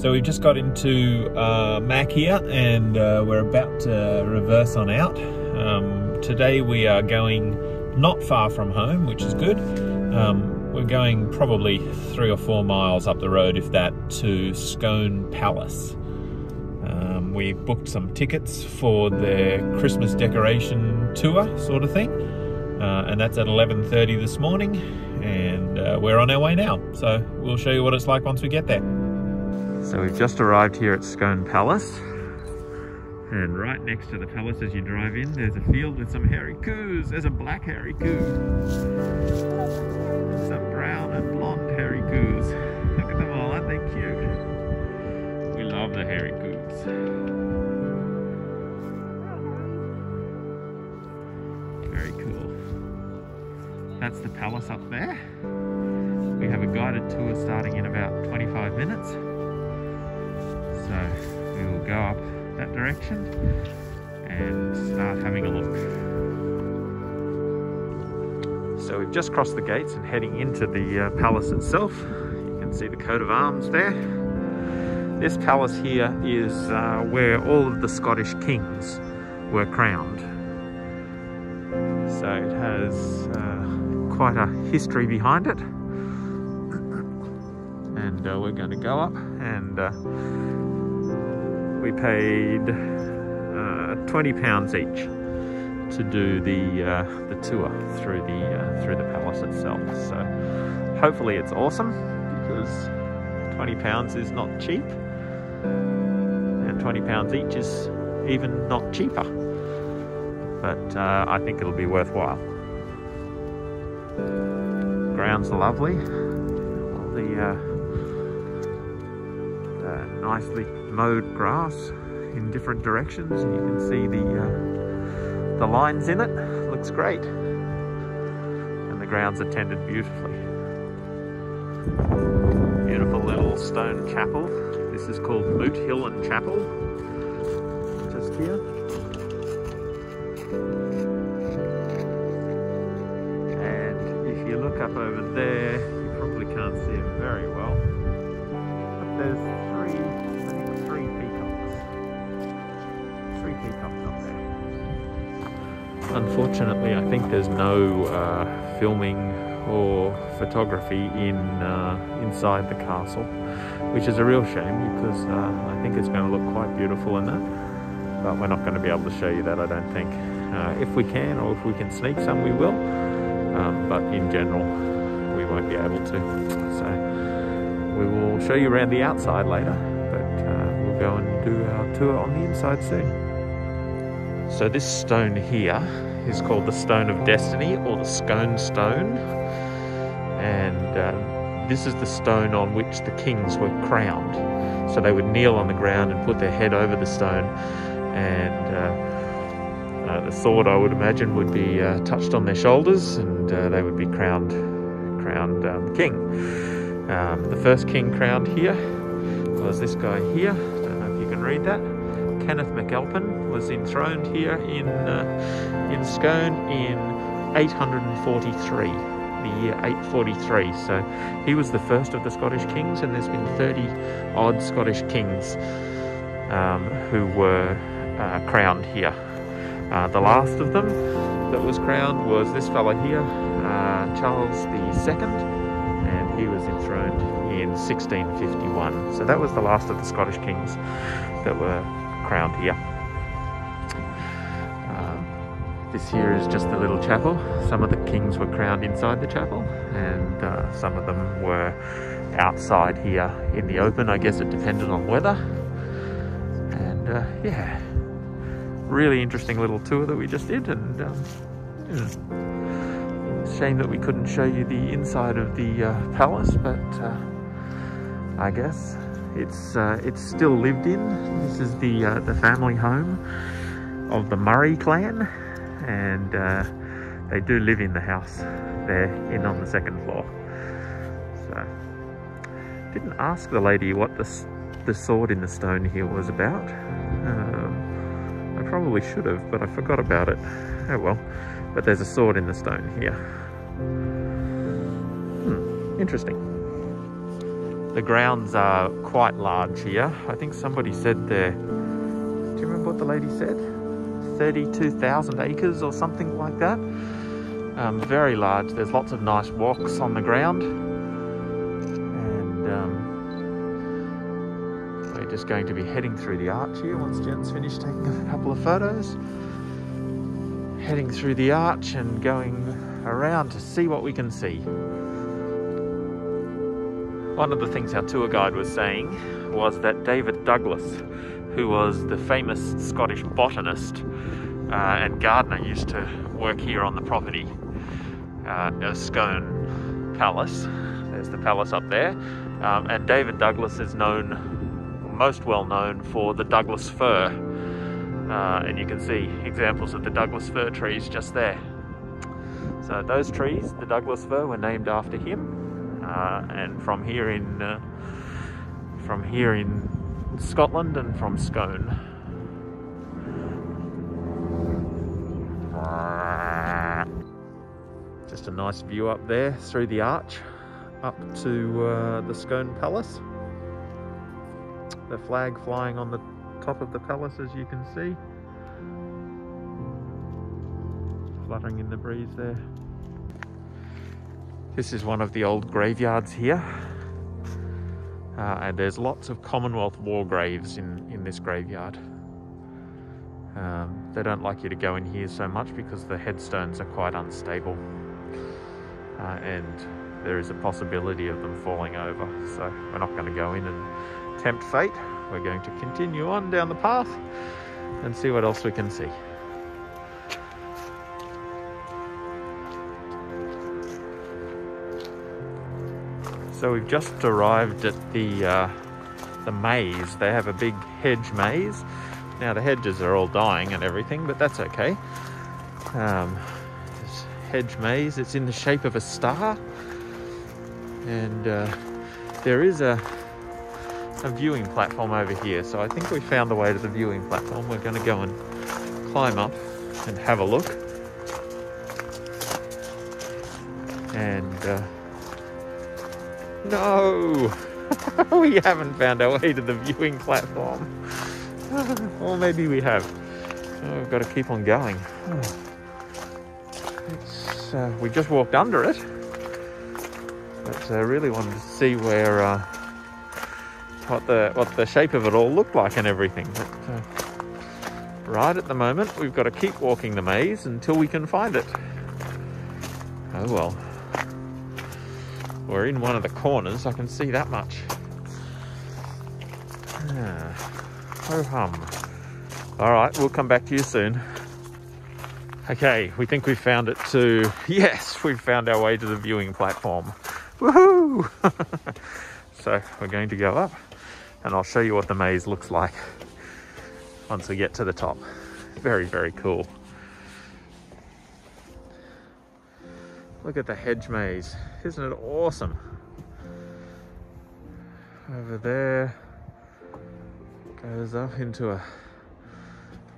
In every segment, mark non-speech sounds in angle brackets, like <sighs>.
So we've just got into uh, Mac here and uh, we're about to reverse on out. Um, today we are going not far from home, which is good. Um, we're going probably three or four miles up the road, if that, to Scone Palace. Um, we booked some tickets for the Christmas decoration tour sort of thing. Uh, and that's at 11.30 this morning and uh, we're on our way now. So we'll show you what it's like once we get there. So we've just arrived here at Scone Palace. And right next to the palace as you drive in, there's a field with some hairy coos. There's a black hairy And some brown and blonde hairy coos. Look at them all, aren't they cute? We love the hairy coos. Very cool. That's the palace up there. We have a guided tour starting in about 25 minutes. So we will go up that direction and start having a look. So we've just crossed the gates and heading into the uh, palace itself. You can see the coat of arms there. This palace here is uh, where all of the Scottish kings were crowned. So it has uh, quite a history behind it. <coughs> And uh, we're going to go up and uh, we paid uh, 20 pounds each to do the uh, the tour through the uh, through the palace itself. So hopefully it's awesome because 20 pounds is not cheap, and 20 pounds each is even not cheaper. But uh, I think it'll be worthwhile. Grounds are lovely. All the uh, uh, nicely mowed grass in different directions. and You can see the uh, the lines in it. Looks great, and the grounds are tended beautifully. Beautiful little stone chapel. This is called Moot Hill and Chapel. Just here. Unfortunately, I think there's no uh, filming or photography in uh, inside the castle, which is a real shame because uh, I think it's going to look quite beautiful in that. But we're not going to be able to show you that, I don't think. Uh, if we can, or if we can sneak some, we will. Um, but in general, we won't be able to. So we will show you around the outside later, but uh, we'll go and do our tour on the inside soon. So this stone here is called the Stone of Destiny or the Scone Stone. And um, this is the stone on which the kings were crowned. So they would kneel on the ground and put their head over the stone and uh, uh, the sword I would imagine would be uh, touched on their shoulders and uh, they would be crowned crowned um, king. Um, the first king crowned here was this guy here. Don't know if you can read that. Kenneth MacAlpin was enthroned here in uh, in Scone in 843 the year 843. So he was the first of the Scottish kings, and there's been 30 odd Scottish kings um, who were uh, crowned here. Uh, the last of them that was crowned was this fella here, uh, Charles II, and he was enthroned in 1651. So that was the last of the Scottish kings that were crowned here. Um, this here is just a little chapel. Some of the kings were crowned inside the chapel, and uh, some of them were outside here in the open. I guess it depended on weather. And uh, yeah, really interesting little tour that we just did. And um, shame that we couldn't show you the inside of the uh, palace, but uh, I guess it's uh, it's still lived in. This is the uh, the family home of the Murray clan, and uh, they do live in the house there, in on the second floor. So, didn't ask the lady what the the sword in the stone here was about. Um, I probably should have, but I forgot about it. Oh well. But there's a sword in the stone here. Hmm, interesting. The grounds are quite large here. I think somebody said there, do you remember what the lady said? 32,000 acres or something like that. Um, very large. There's lots of nice walks on the ground. And um, we're just going to be heading through the arch here once Jen's finished taking a couple of photos. Heading through the arch and going around to see what we can see. One of the things our tour guide was saying was that David Douglas, who was the famous Scottish botanist uh, and gardener, used to work here on the property uh, Palace. There's the palace up there. Um, and David Douglas is known, most well known, for the Douglas fir. Uh, and you can see examples of the Douglas fir trees just there. So those trees, the Douglas fir, were named after him uh, and from here in uh, from here in Scotland and from Scone. Just a nice view up there through the arch up to uh, the Scone Palace. The flag flying on the top of the palace as you can see. Fluttering in the breeze there. This is one of the old graveyards here. Uh, and there's lots of Commonwealth war graves in, in this graveyard. Um, they don't like you to go in here so much because the headstones are quite unstable. Uh, and there is a possibility of them falling over. So we're not going to go in and tempt fate. We're going to continue on down the path and see what else we can see. So we've just arrived at the uh, the maze. They have a big hedge maze. Now the hedges are all dying and everything, but that's okay. Um, this hedge maze, it's in the shape of a star. And uh, there is a, a viewing platform over here. So I think we found the way to the viewing platform. We're going to go and climb up and have a look. And uh, no! <laughs> we haven't found our way to the viewing platform. <sighs> or maybe we have. Oh, we've got to keep on going. <sighs> Uh, we just walked under it. But I uh, really wanted to see where uh, what the what the shape of it all looked like and everything. But uh, right at the moment, we've got to keep walking the maze until we can find it. Oh well. We're in one of the corners, I can see that much. Ah, ho hum. All right, we'll come back to you soon. Okay, we think we found it too. <laughs> Yes, we found our way to the viewing platform. Woohoo! <laughs> so we're going to go up and I'll show you what the maze looks like once we get to the top. Very, very cool. Look at the hedge maze. Isn't it awesome? Over there goes up into a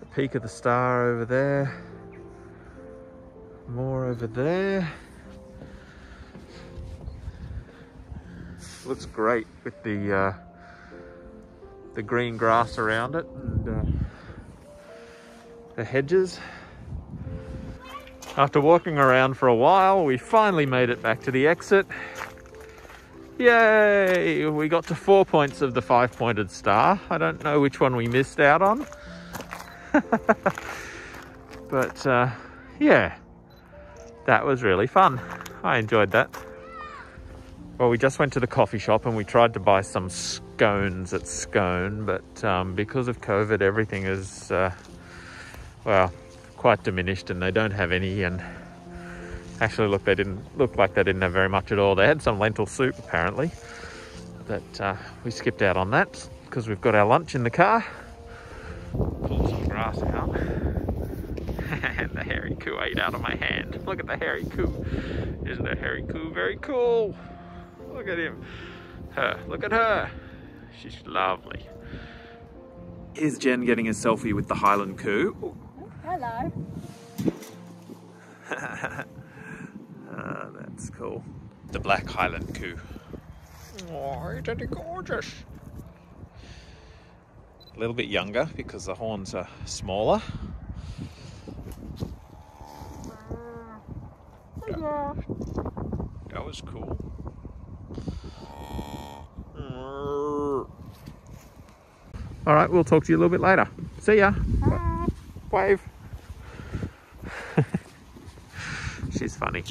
the peak of the star over there. More over there. Looks great with the uh, the green grass around it and uh, the hedges. After walking around for a while, we finally made it back to the exit. Yay! We got to four points of the five-pointed star. I don't know which one we missed out on. <laughs> but uh, yeah, that was really fun. I enjoyed that. Well, we just went to the coffee shop and we tried to buy some scones at Scone, but um, because of COVID, everything is, uh, well, quite diminished and they don't have any and actually look they didn't look like they didn't have very much at all. They had some lentil soup apparently but uh, we skipped out on that because we've got our lunch in the car. Pulled some grass out. And <laughs> the hairy coo ate out of my hand. Look at the hairy coo. Isn't the hairy coo very cool? Look at him. Her. Look at her. She's lovely. Here's Jen getting a selfie with the Highland coo. Hello. <laughs> ah, that's cool. The black Highland coo. Oh, isn't he gorgeous? A little bit younger because the horns are smaller. Yeah. That was cool. All right, we'll talk to you a little bit later. See ya. Bye. Wave. She's funny.